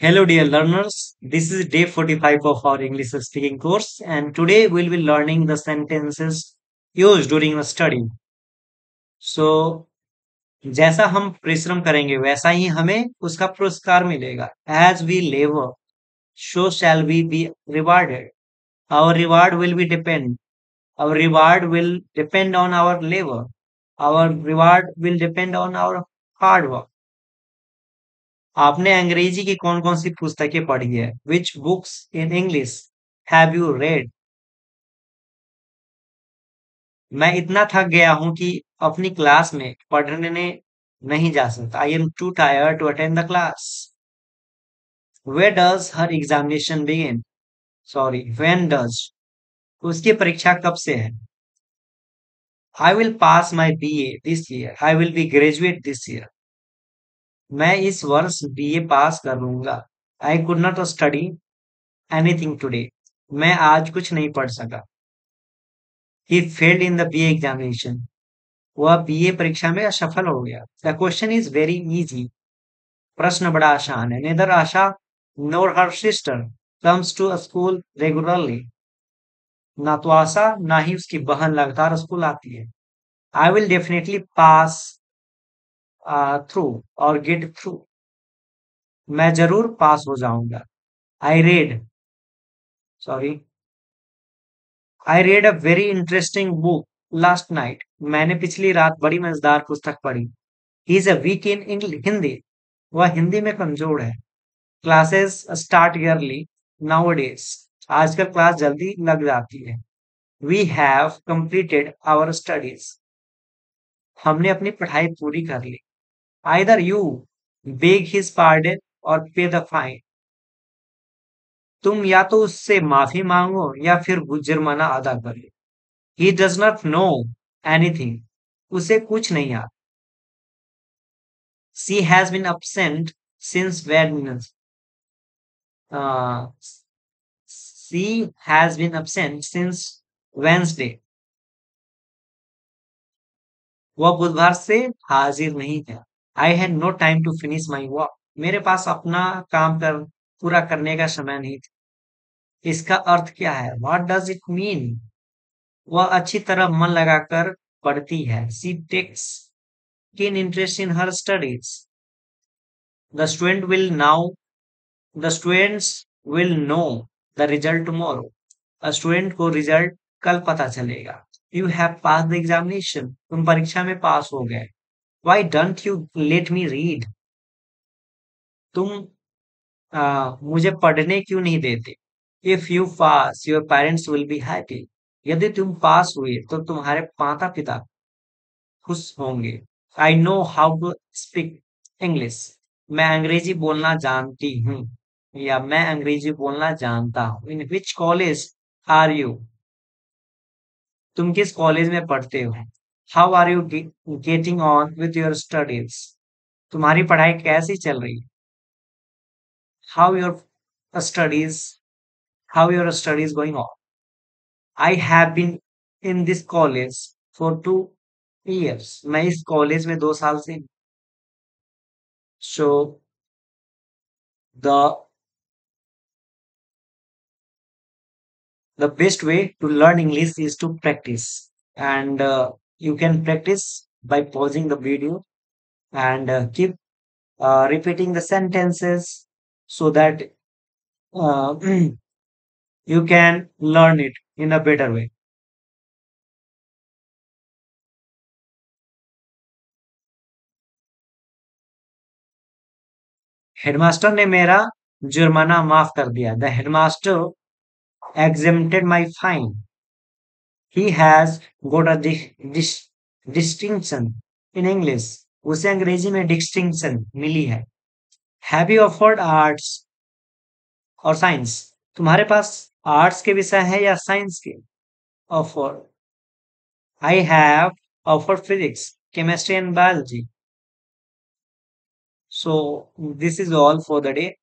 Hello, dear learners. This is day 45 of our English speaking course, and today we'll be learning the sentences used during the study. So, जैसा हम परिश्रम करेंगे वैसा ही हमें उसका पुरस्कार मिलेगा as we lever so shall we be rewarded our reward will be depend our reward will depend on our labor our reward will depend on our hard work आपने अंग्रेज़ी की कौन कौन सी पुस्तकें पढ़ी है? Which books in English have you read मैं इतना थक गया हूँ कि अपनी क्लास में पढ़ने नहीं जा सकता। I am too tired to attend the class when does her examination begin sorry when does उसकी परीक्षा कब से है? I will pass my B A this year I will be graduate this year मैं इस वर्ष बीए पास कर लूँगा। I could not study anything today मैं आज कुछ नहीं पढ़ सका। He failed in the BA examination वह बीए परीक्षा में असफल हो गया। The question is very easy प्रश्न बड़ा आसान है। Neither Asha nor her sister comes to school regularly ना तो आशा ना ही उसकी बहन लगातार स्कूल आती है। I will definitely pass through or get through मैं ज़रूर पास हो जाऊँगा। I read sorry I read a very interesting book last night मैंने पिछली रात बड़ी मज़ेदार पुस्तक पढ़ी। He is a weak in English Hindi वह हिंदी में कमज़ोर है। Classes start early nowadays आजकल क्लास जल्दी लग जाती है। We have completed our studies हमने अपनी पढ़ाई पूरी कर ली। either you beg his pardon or pay the fine. तुम या तो उससे माफ़ी मांगो या फिर जुर्माना अदा करो he does not know any thing उसे कुछ नहीं आता she has been absent since she has been absent since Wednesday वह बुधवार से हाजिर नहीं था I had no time to finish my walk मेरे पास अपना काम कर, पूरा करने का समय नहीं था। इसका अर्थ क्या है? वॉट डज इट मीन वह अच्छी तरह मन लगाकर पढ़ती है। She takes keen interest in her studies the student will now the student will know the result tomorrow student को रिज़ल्ट कल पता चलेगा। You have pass the examination तुम परीक्षा में पास हो गए। Why don't you let me read? तुम आ, मुझे पढ़ने क्यों नहीं देते? If you pass your parents will be happy यदि तुम पास हुए तो तुम्हारे माता पिता खुश होंगे। I know how to speak English मैं अंग्रेज़ी बोलना जानती हूँ या मैं अंग्रेज़ी बोलना जानता हूँ। In which college are you तुम किस कॉलेज में पढ़ते हो? How are you getting on with your studies तुम्हारी पढ़ाई कैसी चल रही? है how your studies how your studies going on I have been in this college for two years मैं इस कॉलेज में दो साल से so the the best way to learn english is to practice. And uh, you can practice by pausing the video and uh, keep uh, repeating the sentences so that uh, you can learn it in a better way headmaster ने मेरा जुर्माना माफ कर दिया the headmaster exempted my fine He has got a dis, distinction in English. उसे अंग्रेज़ी में distinction मिली है have you offered arts or science तुम्हारे पास आर्ट्स के विषय है या साइंस के? Offer I have offered physics chemistry and biology so this is all for the day.